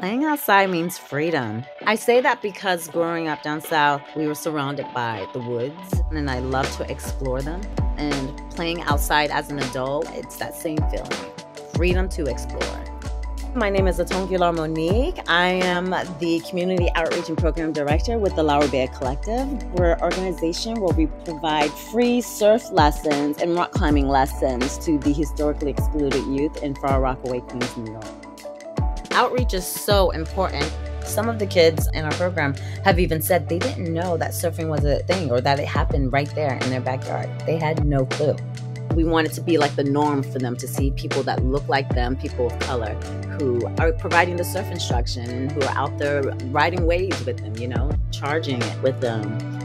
Playing outside means freedom. I say that because growing up down south, we were surrounded by the woods, and I love to explore them. And playing outside as an adult, it's that same feeling freedom to explore. My name is Atongular Monique. I am the Community Outreach and Program Director with the Laru Beya Collective. We're an organization where we provide free surf lessons and rock climbing lessons to the historically excluded youth in Far Rockaway, Queens, New York. Outreach is so important. Some of the kids in our program have even said they didn't know that surfing was a thing or that it happened right there in their backyard. They had no clue. We want it to be like the norm for them to see people that look like them, people of color, who are providing the surf instruction and who are out there riding waves with them, you know, charging it with them